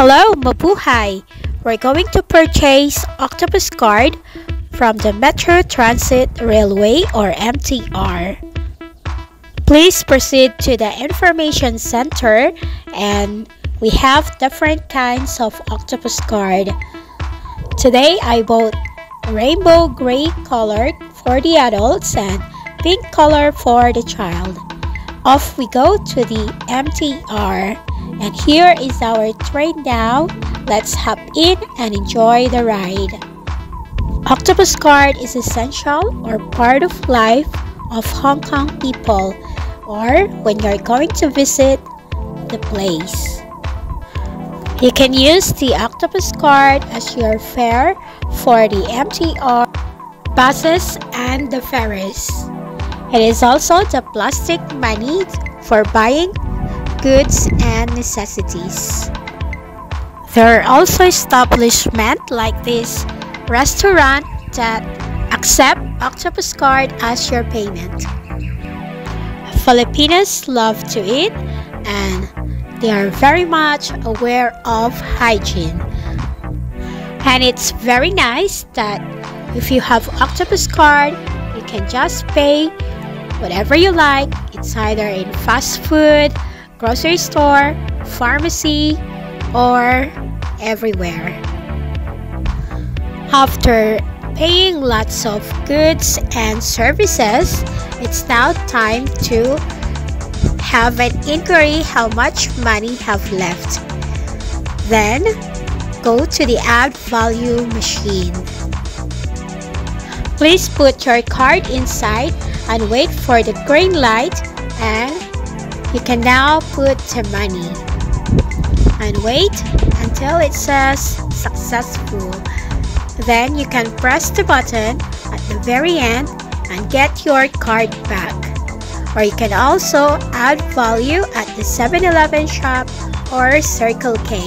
Hello, Mabuhay! We're going to purchase Octopus card from the Metro Transit Railway or MTR. Please proceed to the information center and we have different kinds of octopus card. Today I bought rainbow gray color for the adults and pink color for the child. Off we go to the MTR. And here is our train now. Let's hop in and enjoy the ride. Octopus card is essential or part of life of Hong Kong people or when you're going to visit the place. You can use the octopus card as your fare for the MTR buses and the ferries. It is also the plastic money for buying goods and necessities. There are also establishments like this restaurant that accept octopus card as your payment. Filipinos love to eat and they are very much aware of hygiene. And it's very nice that if you have octopus card, you can just pay whatever you like. It's either in fast food, grocery store, pharmacy, or everywhere. After paying lots of goods and services, it's now time to have an inquiry how much money have left. Then, go to the add value machine. Please put your card inside and wait for the green light and you can now put the money and wait until it says successful. Then you can press the button at the very end and get your card back. Or you can also add value at the 7-Eleven shop or Circle K.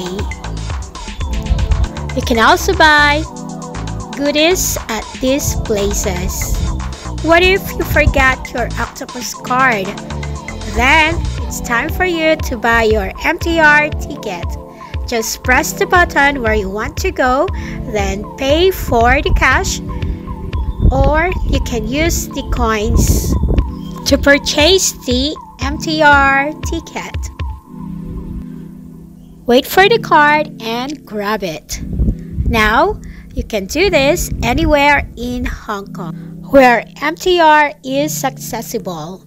You can also buy goodies at these places. What if you forget your octopus card? Then it's time for you to buy your MTR ticket. Just press the button where you want to go, then pay for the cash, or you can use the coins to purchase the MTR ticket. Wait for the card and grab it. Now, you can do this anywhere in Hong Kong where MTR is accessible.